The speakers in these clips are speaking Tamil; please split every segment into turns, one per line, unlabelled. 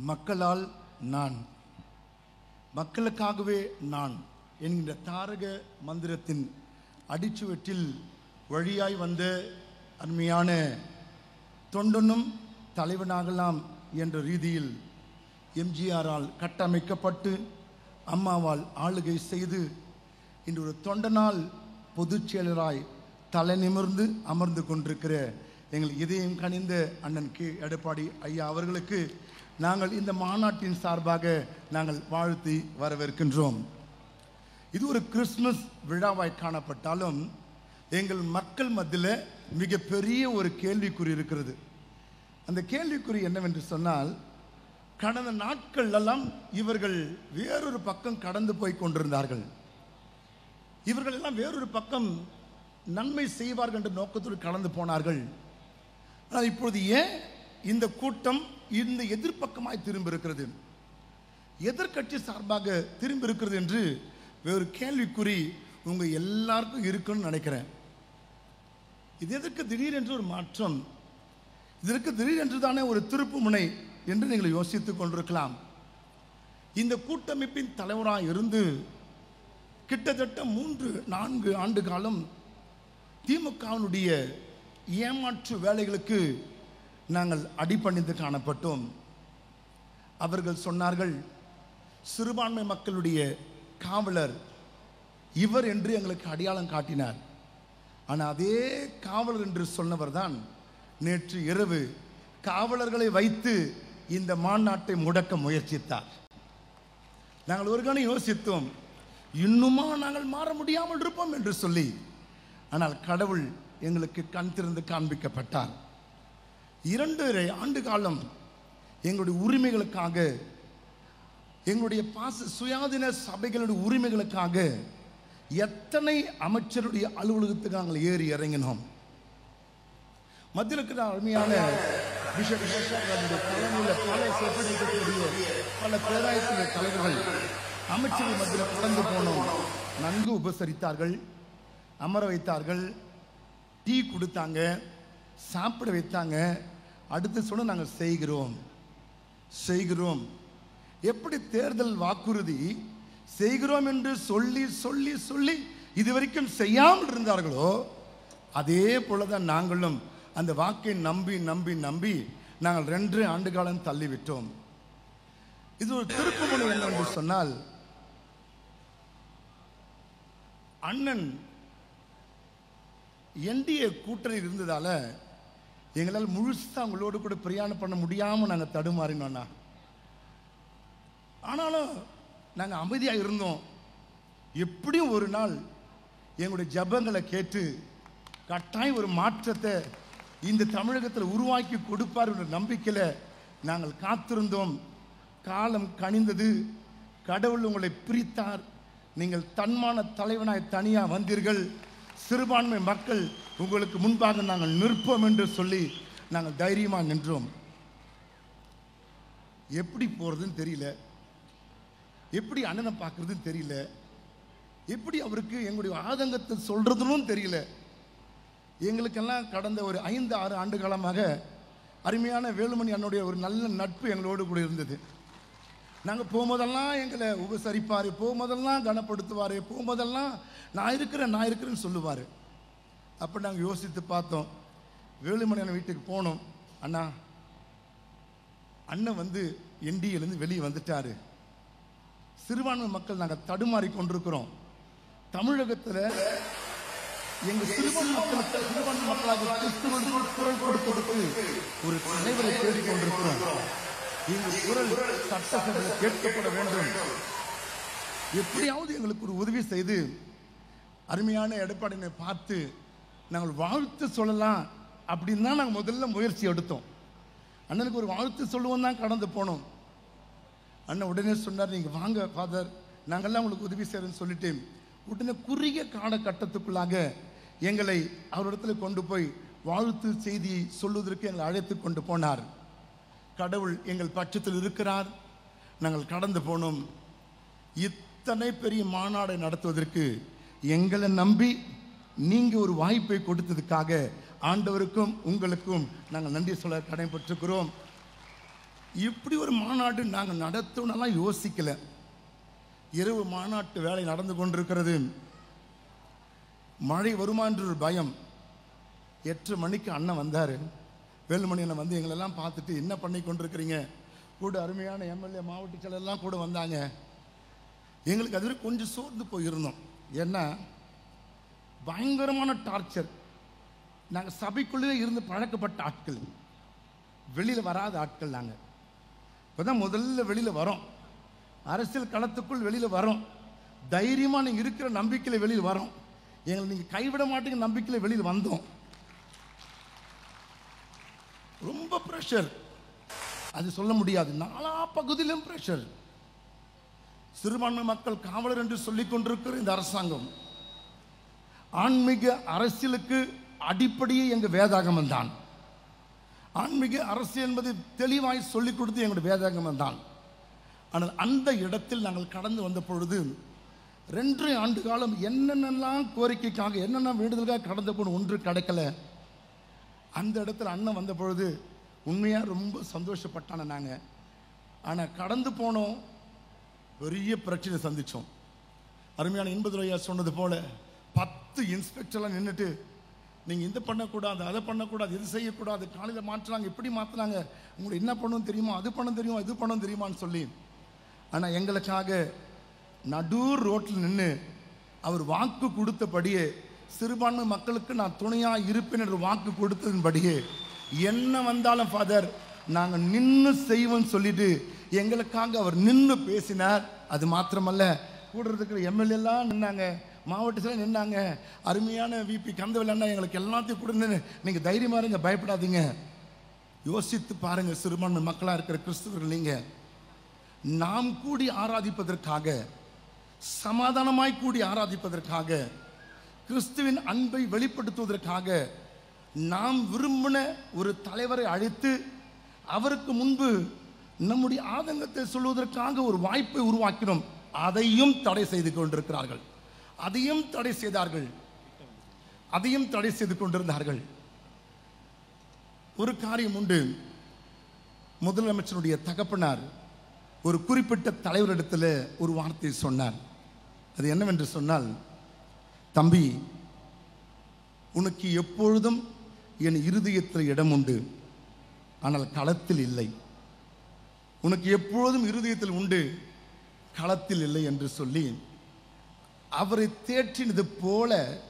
மக்களால் நான். மக்களுக்காகவே நான் என்கின்ற தாரக மந்திரத்தின் அடிச்சுவற்றில் வழியாய் வந்த அருமையான தொண்டனும் தலைவனாகலாம் என்ற ரீதியில் எம்ஜிஆரால் கட்டமைக்கப்பட்டு அம்மாவால் ஆளுகை செய்து இன்று ஒரு தொண்டனால் பொதுச் செயலராய் தலை நிமிர்ந்து அமர்ந்து கொண்டிருக்கிற எங்கள் இதயம் கனிந்த அண்ணன் கே. எடப்பாடி ஐயா அவர்களுக்கு நாங்கள் இந்த மாநாட்டின் சார்பாக நாங்கள் வாழ்த்தி வரவேற்கின்றோம். இது ஒரு கிறிஸ்துமஸ் விழாவாய் காணப்பட்டாலும் எங்கள் மக்கள் மத்தியில் மிகப்பெரிய ஒரு கேள்விக்குறி இருக்கிறது. அந்த கேள்விக்குறி என்னவென்று சொன்னால் கடந்த நாட்கள் எல்லாம் இவர்கள் வேறொரு பக்கம் கடந்து போய் கொண்டிருந்தார்கள். இவர்கள் எல்லாம் வேறொரு பக்கம் நன்மை செய்வார்கள் என்ற நோக்கத்தோடு கடந்து போனார்கள். ஆனால் இப்பொழுது ஏன் இந்த கூட்டம் இந்த எதிர்ப்பக்கமாய் திரும்பி இருக்கிறது எதிர்க்கட்சி சார்பாக திரும்பி இருக்கிறது என்று வேறு கேள்விக்குறி உங்க எல்லாருக்கும் இருக்குன்னு நினைக்கிறேன். இது எதற்கு திடீரென்று ஒரு மாற்றம்? இதற்கு திடீரென்று தானே ஒரு திருப்பு முனை என்று நீங்கள் யோசித்துக் கொண்டிருக்கலாம். இந்த கூட்டமைப்பின் தலைவராக இருந்து கிட்டத்தட்ட மூன்று நான்கு ஆண்டு காலம் திமுகவினுடைய ஏமாற்று வேலைகளுக்கு நாங்கள் அடிபணிந்து காணப்பட்டோம். அவர்கள் சொன்னார்கள் சிறுபான்மை மக்களுடைய காவலர் இவர் என்று எங்களுக்கு அடையாளம் காட்டினார். ஆனால் அதே காவலர் என்று சொன்னவர் தான் நேற்று இரவு காவலர்களை வைத்து இந்த மாநாட்டை முடக்க முயற்சித்தார். நாங்கள் ஒரு கணம் யோசித்தோம் இன்னுமா நாங்கள் மாற முடியாமல் இருப்போம் என்று சொல்லி ஆனால் கடவுள் எங்களுக்கு கண் திறந்து காண்பிக்கப்பட்டார். இரண்டரை ஆண்டு காலம் எங்களுடைய உரிமைகளுக்காக எங்களுடைய பாச சுயாதீன சபைகளுடைய உரிமைகளுக்காக எத்தனை அமைச்சருடைய அலுவலகத்துக்கு நாங்கள் ஏறி இறங்கினோம். மத்தியில் இருக்கிற அருமையான பிஷப் தலைமையில் பல செப்படிக்கக்கூடிய பல பேராயத்தினுடைய தலைவர்கள் அமைச்சர்கள் மத்தியில் கடந்து போனோம். நன்கு உபசரித்தார்கள் அமர வைத்தார்கள் டீ கொடுத்தாங்க சாப்பிட வைத்தாங்க அடுத்து சொன்ன நாங்கள் செய்கிறோம். செய்கிறோம். எப்படி தேர்தல் வாக்குறுதி செய்கிறோம் என்று சொல்லி சொல்லி சொல்லி இதுவரைக்கும் செய்யாமல் இருந்தார்களோ அதே போலதான் நாங்களும் அந்த வாக்கை நம்பி நம்பி நம்பி நாங்கள் ரெண்டு ஆண்டு காலம் தள்ளிவிட்டோம். இது ஒரு திருப்புமுனை என்னவென்று சொன்னால் அண்ணன் என்டிஏ கூட்டணி இருந்ததால எங்களால் முழுசாக அவங்களோடு கூட பிரயாணம் பண்ண முடியாமல் நாங்கள் தடுமாறினோண்ணா ஆனாலும் நாங்கள் அமைதியாக இருந்தோம். எப்படியும் ஒரு நாள் எங்களுடைய ஜபங்களை கேட்டு கட்டாயம் ஒரு மாற்றத்தை இந்த தமிழகத்தில் உருவாக்கி கொடுப்பார் என்ற நம்பிக்கையில் நாங்கள் காத்திருந்தோம். காலம் கனிந்தது. கடவுள் உங்களை பிரித்தார். நீங்கள் தன்மான தலைவனாய் தனியாக வந்தீர்கள். சிறுபான்மை மக்கள் உங்களுக்கு முன்பாக நாங்கள் நிற்போம் என்று சொல்லி நாங்கள் தைரியமாக நின்றோம். எப்படி போகிறதுன்னு தெரியல. எப்படி அண்ணனை பார்க்குறதுன்னு தெரியல. எப்படி அவருக்கு எங்களுடைய ஆதங்கத்தை சொல்கிறதுன்னு தெரியல. எங்களுக்கெல்லாம் கடந்த ஒரு ஐந்து ஆறு ஆண்டு காலமாக அருமையான வேலுமணி அண்ணனுடைய ஒரு நல்ல நட்பு எங்களோடு கூட இருந்தது. நாங்கள் போகும்போதெல்லாம் எங்களை உபசரிப்பார் போகும்போதெல்லாம் கனப்படுத்துவார் போகும்போதெல்லாம் நான் இருக்கிறேன் நான் இருக்கிறேன்னு சொல்லுவார். அப்போ நாங்கள் யோசித்து பார்த்தோம். வேலுமணியான வீட்டுக்கு போனோம். அண்ணா அண்ணன் வந்து என்டிஏலேருந்து வெளியே வந்துட்டாரு. சிறுபான்மை மக்கள் நாங்கள் தடுமாறி கொண்டிருக்கிறோம். தமிழகத்தில் எங்கள் சிறுபான்மை மக்களுக்கு சிறுபான்மை மக்களாக குரல் கொடுத்து ஒரு தலைவரை தேடிக் கொண்டிருக்கிறோம். எங்கள் குரல் சட்டசபையில் கேட்கப்பட வேண்டும். எப்படியாவது எங்களுக்கு ஒரு உதவி செய்து அருமையான எடப்பாடினை பார்த்து நாங்கள் வாழ்த்து சொல்லலாம் அப்படின்னு தான் நாங்கள் முதல்ல முயற்சி எடுத்தோம். அண்ணனுக்கு ஒரு வாழ்த்து சொல்லுவோம் தான் கடந்து போனோம். அண்ணன் உடனே சொன்னார் நீங்கள் வாங்க ஃபாதர் நாங்கள்லாம் உங்களுக்கு உதவி செய்கிறேன்னு சொல்லிட்டு உடனே குறுகிய காலகட்டத்துக்குள்ளாக எங்களை அவரிடத்துல கொண்டு போய் வாழ்த்து செய்தி சொல்வதற்கு எங்களை அழைத்து கொண்டு போனார். கடவுள் எங்கள் பட்சத்தில் இருக்கிறார். நாங்கள் கடந்து போனோம். இத்தனை பெரிய மாநாடை நடத்துவதற்கு எங்களை நம்பி நீங்கள் ஒரு வாய்ப்பை கொடுத்ததுக்காக ஆண்டவருக்கும் உங்களுக்கும் நாங்கள் நன்றி சொல்ல கடைபெற்றுக்கிறோம் இப்படி ஒரு மாநாடு நாங்கள் நடத்தணும்லாம் யோசிக்கல. இரவு மாநாட்டு வேலை நடந்து கொண்டிருக்கிறது. மழை வருமா ஒரு பயம். எட்டு மணிக்கு அண்ணன் வந்தார். வேலுமணி அண்ணன் வந்து எங்களெல்லாம் பார்த்துட்டு என்ன பண்ணி கொண்டிருக்கிறீங்க? கூட அருமையான எம்எல்ஏ மாவட்ட செயலெல்லாம் கூட வந்தாங்க. எங்களுக்கு அது கொஞ்சம் சோர்ந்து போயிருந்தோம். ஏன்னா பயங்கரமான டார்ச்சர் நாங்கள் சபைக்குள்ளே இருந்து பழக்கப்பட்ட ஆட்கள். வெளியில் வராத ஆட்கள் நாங்கள் இப்போ தான் முதல்ல வெளியில் வரோம். அரசியல் களத்துக்குள் வெளியில் வரோம். தைரியமாக நீங்கள் இருக்கிற நம்பிக்கையில் வெளியில் வரோம். எங்களை நீங்கள் கைவிட மாட்டேங்கிற நம்பிக்கையில் வெளியில் வந்தோம். ரொம்ப ப்ரெஷர் அது சொல்ல முடியாது. நாலா பகுதியிலும் ப்ரெஷர் சிறுபான்மை மக்கள் காவலர் என்று சொல்லிக் கொண்டிருக்கிற இந்த அரசாங்கம் ஆன்மீக அரசியலுக்கு அடிப்படையே எங்க வேதாகமம் தான். ஆன்மீக அரசியல் என்பதை தெளிவாய் சொல்லிக் கொடுத்து எங்களுடைய வேதாகமம் தான். ஆனால் அந்த இடத்தில் நாங்கள் கடந்து வந்த பொழுது ரெண்டரை ஆண்டு காலம் என்னென்னலாம் கோரிக்கைக்காக என்னென்ன வேண்டுதலுக்காக கடந்த போன ஒன்று கிடைக்கல. அந்த இடத்துல அண்ணன் வந்த பொழுது உண்மையாக ரொம்ப சந்தோஷப்பட்டான நாங்கள் ஆனால் கடந்து போனோம் பெரிய பிரச்சனை சந்தித்தோம் அருமையான இன்பதுரையா சொன்னது போல் பத்து இன்ஸ்பெக்டர்லாம் நின்றுட்டு நீங்கள் இந்த பண்ணக்கூடாது அதை பண்ணக்கூடாது இது செய்யக்கூடாது காலையில் மாற்றுறாங்க இப்படி மாற்றுறாங்க உங்களுக்கு என்ன பண்ணணும் தெரியுமா? அது பண்ண தெரியுமா? இது பண்ண தெரியுமான்னு சொல்லி. ஆனால் எங்களுக்காக நடு ரோட்டில் நின்று அவர் வாக்கு கொடுத்தபடியே சிறுபான்மை மக்களுக்கு நான் துணையாக இருப்பேன் என்று வாக்கு கொடுத்ததின்படியே என்ன வந்தாலும் ஃபாதர் நாங்கள் நின்று செய்வோம்னு சொல்லிட்டு எங்களுக்காக அவர் நின்று பேசினார். அது மாத்திரமல்ல கூட இருக்கிற எம்எல்ஏலாம் நின்னாங்க மாவட்டத்தில் நின்னாங்க. அருமையான விபி கந்தவெளி அண்ணா எங்களுக்கு எல்லாத்தையும் கூட நீங்கள் தைரியமாக இருங்க பயப்படாதீங்க. யோசித்து பாருங்கள் சிறுபான்மை மக்களாக இருக்கிற கிறிஸ்துவர்கள் நீங்கள் நாம் கூடி ஆராதிப்பதற்காக சமாதானமாய் கூடி ஆராதிப்பதற்காக கிறிஸ்துவின் அன்பை வெளிப்படுத்துவதற்காக நாம் விரும்பின ஒரு தலைவரை அழைத்து அவருக்கு முன்பு நம்முடைய ஆதங்கத்தை சொல்வதற்காக ஒரு வாய்ப்பை உருவாக்கினோம். அதையும் தடை செய்து கொண்டிருக்கிறார்கள். அதையும் தடை செய்தார்கள். அதையும் தடை செய்து கொண்டிருந்தார்கள். ஒரு காரியம் உண்டு. முதலமைச்சருடைய தகப்பனார் ஒரு குறிப்பிட்ட தலைவரிடத்தில் ஒரு வார்த்தையை சொன்னார். அது என்னவென்று சொன்னால் தம்பி உனக்கு எப்பொழுதும் என் இருதயத்தில் இடம் உண்டு. ஆனால் களத்தில் இல்லை. உனக்கு எப்பொழுதும் இருதயத்தில் உண்டு? களத்தில் இல்லை என்று சொல்லி அவரை தேற்றினது போல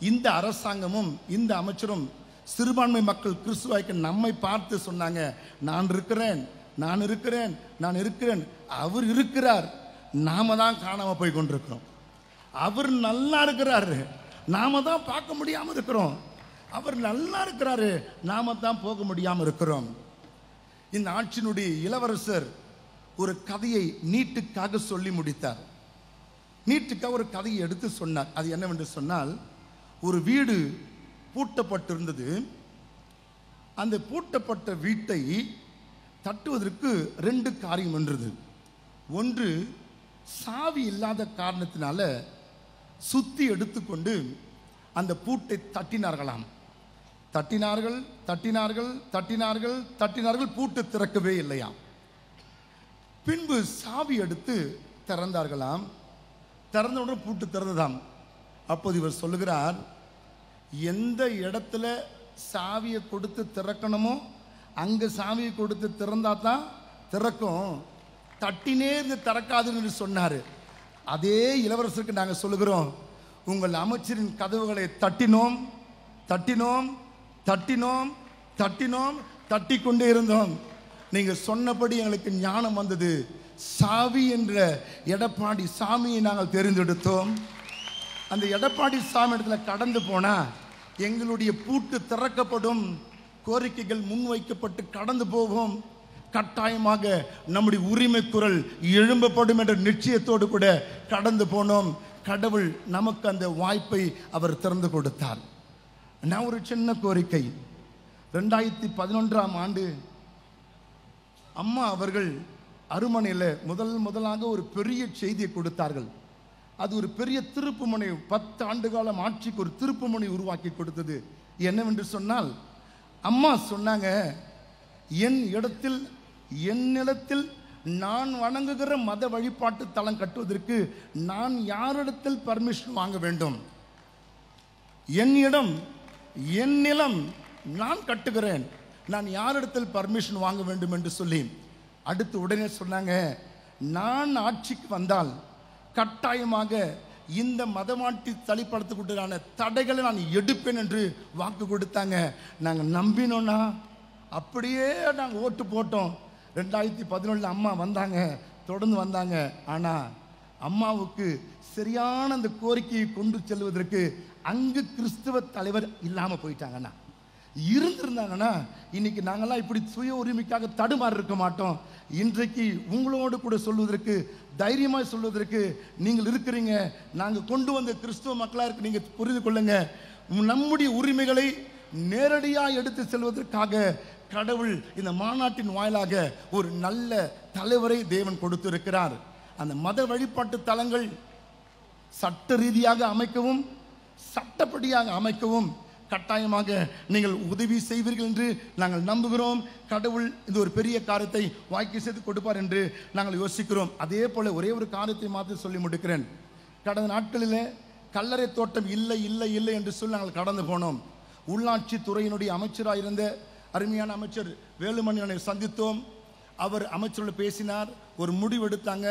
இந்த அரசாங்கமும் இந்த அமைச்சரும் சிறுபான்மை மக்கள் கிறிஸ்துவாய்க்கு நம்மை பார்த்து சொன்னாங்க நான் இருக்கிறேன் நான் இருக்கிறேன் நான் இருக்கிறேன். அவர் இருக்கிறார். நாம தான் காணாமல் போய் கொண்டிருக்கிறோம். அவர் நல்லா இருக்கிறாரு. நாம தான் பார்க்க முடியாமல் இருக்கிறோம். அவர் நல்லா இருக்கிறாரு. நாம தான் போக முடியாம இருக்கிறோம். இந்த ஆட்சியினுடைய இளவரசர் ஒரு கதையை நீட்டுக்காக சொல்லி முடித்தார். நீட்டுக்காக ஒரு கதையை எடுத்து சொன்னார். அது என்னவென்று சொன்னால் ஒரு வீடு பூட்டப்பட்டிருந்தது. அந்த பூட்டப்பட்ட வீட்டை தட்டுவதற்கு ரெண்டு காரியம் என்றது ஒன்று சாவி இல்லாத காரணத்தினால சுத்தி எடுத்துக்கொண்டு அந்த பூட்டை தட்டினார்களாம். தட்டினார்கள் தட்டினார்கள் தட்டினார்கள் தட்டினார்கள் பூட்டு திறக்கவே இல்லையாம். பின்பு சாவி எடுத்து திறந்தார்களாம். திறந்தவுடன் பூட்டு திறந்ததாம். அப்போது இவர் சொல்லுகிறார் எந்த இடத்துல சாவியை கொடுத்து திறக்கணுமோ அங்கே சாவியை கொடுத்து திறந்தா தான் திறக்கும். தட்டினே இருந்து திறக்காதுன்னு சொன்னார். அதே இளவரசருக்கு நாங்கள் சொல்லுகிறோம் உங்கள் அமைச்சரின் கதவுகளை தட்டினோம் தட்டினோம் தட்டினோம் தட்டினோம் தட்டி கொண்டே இருந்தோம். நீங்கள் சொன்னபடி எங்களுக்கு ஞானம் வந்தது. சாவி என்ற எடப்பாடி சாமியை நாங்கள் தெரிந்தெடுத்தோம். அந்த எடப்பாடி சாமி இடத்துல கடந்து போனால் எங்களுடைய பூட்டு திறக்கப்படும். கோரிக்கைகள் முன்வைக்கப்பட்டு கடந்து போவோம் கட்டாயமாக நம்முடைய உரிமை குரல் எழும்பப்படும் என்ற நிச்சயத்தோடு கூட கடந்து போனோம். கடவுள் நமக்கு அந்த வாய்ப்பை அவர் திறந்து கொடுத்தார். நான் ஒரு சின்ன கோரிக்கை. ரெண்டாயிரத்தி பதினொன்றாம் ஆண்டு அம்மா அவர்கள் அருமனையில் முதல் முதலாக ஒரு பெரிய செய்தியை கொடுத்தார்கள். அது ஒரு பெரிய திருப்புமுனை பத்து ஆண்டு காலம் ஆட்சிக்கு ஒரு திருப்புமுனை உருவாக்கி கொடுத்தது. என்னவென்று சொன்னால் அம்மா சொன்னாங்க என் இடத்தில் என்னிடத்தில் நான் வணங்குகிற மத வழிபாட்டு தலம் கட்டுவதற்கு நான் யாரிடத்தில் பர்மிஷன் வாங்க வேண்டும்? என்னிடம் என் நிலம் நான் கட்டுகிறேன். நான் யாரிடத்தில் பர்மிஷன் வாங்க வேண்டும் என்று சொல்லி அடுத்து உடனே சொன்னாங்க நான் ஆட்சிக்கு வந்தால் கட்டாயமாக இந்த மதமாட்டி தளிப்படத்துக்குண்டான தடைகளை நான் எடுப்பேன் என்று வாக்கு கொடுத்தாங்க. நாங்கள் நம்பினோன்னா அப்படியே நாங்கள் ஓட்டு போட்டோம். ரெண்டாயிரத்தி பதினொன்றில் அம்மா வந்தாங்க தொடர்ந்து வந்தாங்க. ஆனால் அம்மாவுக்கு சரியான அந்த கோரிக்கையை கொண்டு செல்வதற்கு அங்கு கிறிஸ்துவ தலைவர் இல்லாமல் போயிட்டாங்கண்ணா இருந்திருந்தாங்கன்னா இன்னைக்கு நாங்கள்லாம் இப்படி சுய உரிமைக்காக தடுமாறி இருக்க மாட்டோம். இன்றைக்கு உங்களோடு கூட சொல்வதற்கு தைரியமாக சொல்வதற்கு நீங்கள் இருக்கிறீங்க. நாங்கள் கொண்டு வந்த கிறிஸ்துவ மக்களாக இருக்கு நீங்கள் புரிந்து கொள்ளுங்க. நம்முடைய உரிமைகளை நேரடியாக எடுத்து செல்வதற்காக கடவுள் இந்த மாநாட்டின் வாயிலாக ஒரு நல்ல தலைவரை தேவன் கொடுத்திருக்கிறார். அந்த மத வழிபாட்டு தலங்கள் சட்ட ரீதியாக அமைக்கவும் சட்டப்படியாக அமைக்கவும் கட்டாயமாக நீங்கள் உதவி செய்வீர்கள் என்று நாங்கள் நம்புகிறோம். கடவுள் இது ஒரு பெரிய காரியத்தை வாக்கி செய்து கொடுப்பார் என்று நாங்கள் யோசிக்கிறோம். அதே போல ஒரே ஒரு காரியத்தை மாற்றி சொல்லி முடிக்கிறேன். கடந்த நாட்களில் கல்லறை தோட்டம் இல்லை இல்லை இல்லை என்று சொல்லி நாங்கள் கடந்து போனோம். உள்ளாட்சி துறையினுடைய அமைச்சராக இருந்த அருமையான அமைச்சர் வேலுமணியனை சந்தித்தோம். அவர் அமைச்சரோடு பேசினார். ஒரு முடிவு எடுத்தாங்க.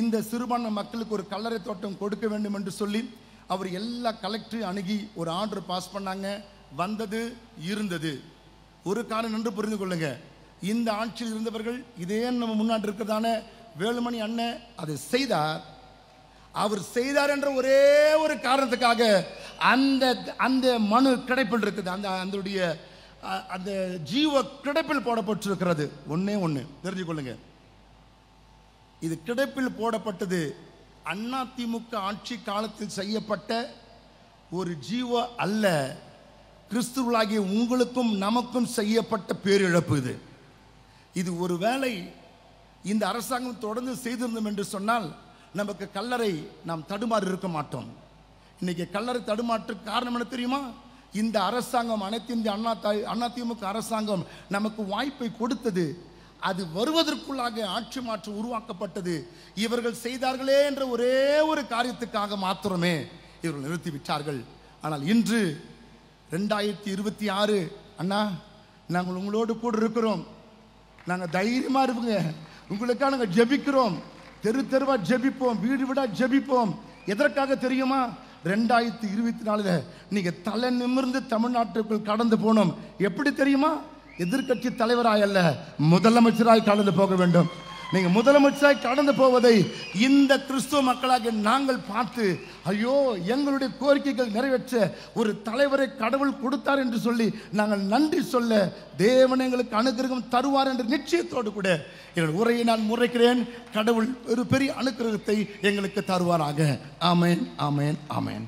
இந்த சிறுபான்மை மக்களுக்கு ஒரு கல்லறை தோட்டம் கொடுக்க வேண்டும் என்று சொல்லி அவர் எல்லா கலெக்டரையும் அணுகி ஒரு ஆர்டர் பாஸ் பண்ணாங்க. வந்தது இருந்தது. ஒரு காரணம் நன்று புரிந்து கொள்ளுங்க. இந்த ஆட்சியில் இருந்தவர்கள் இதே நம்ம முன்னாடி இருக்கிறதான வேலுமணி அண்ணன் அதை செய்தார். அவர் செய்தார் என்ற ஒரே ஒரு காரணத்துக்காக அந்த அந்த மனு கிடைப்பில் இருக்குது. அந்த அதனுடைய அந்த ஜீவ கிடைப்பில் போடப்பட்டிருக்கிறது. ஒன்னே ஒன்று தெரிஞ்சுக்கொள்ளுங்க. இது கிடைப்பில் போடப்பட்டது அண்ணா திமுக ஆட்சி காலத்தில் செய்யப்பட்ட ஒரு ஜீவ அல்ல. கிறிஸ்துவலாகிய உங்களுக்கும் நமக்கும் செய்யப்பட்ட பேரிழப்பு இது. இது ஒரு வேலை இந்த அரசாங்கம் தொடர்ந்து செய்திருந்தோம் என்று சொன்னால் நமக்கு கல்லறை நாம் தடுமாறி இருக்க மாட்டோம். இன்னைக்கு கல்லறை தடுமாற்று காரணம் என்ன தெரியுமா? இந்த அரசாங்கம் அனைத்து இந்திய அண்ணா தாய் அண்ணா திமுக அரசாங்கம் நமக்கு வாய்ப்பை கொடுத்தது அது வருவதற்குள்ளாக ஆட்சி மாற்றம் உருவாக்கப்பட்டது. இவர்கள் செய்தார்களே என்ற ஒரே ஒரு காரியத்துக்காக மாத்திரமே இவர்கள் நிறுத்தி விட்டார்கள் ஆனால் இன்று ரெண்டாயிரத்தி இருபத்தி ஆறு அண்ணா நாங்கள் உங்களோடு கூட இருக்கிறோம். நாங்கள் தைரியமாக இருப்போங்க. உங்களுக்காக நாங்கள் ஜெபிக்கிறோம். தெரு தெருவாக ஜெபிப்போம். வீடு வீடாக ஜெபிப்போம். எதற்காக தெரியுமா? ரெண்டாயிரத்தி இருபத்தி நாலுல நீங்கள் தலை நிமிர்ந்து தமிழ்நாட்டுக்குள் கடந்து போனோம். எப்படி தெரியுமா? எதிர்க்கட்சி தலைவராய் அல்ல முதலமைச்சராய் கடந்து போக வேண்டும். நீங்க முதலமைச்சராய் கடந்து போவதை இந்த கிறிஸ்துவ மக்களாக நாங்கள் பார்த்து ஐயோ எங்களுடைய கோரிக்கைகள் நிறைவேற்ற ஒரு தலைவரை கடவுள் கொடுத்தார் என்று சொல்லி நாங்கள் நன்றி சொல்ல தேவன் எங்களுக்கு அனுகிரகம் தருவார் என்ற நிச்சயத்தோடு கூட எங்கள் உரையை நான் முறைக்கிறேன். கடவுள் ஒரு பெரிய அனுகிரகத்தை எங்களுக்கு தருவாராக. ஆமேன் ஆமேன் ஆமேன்.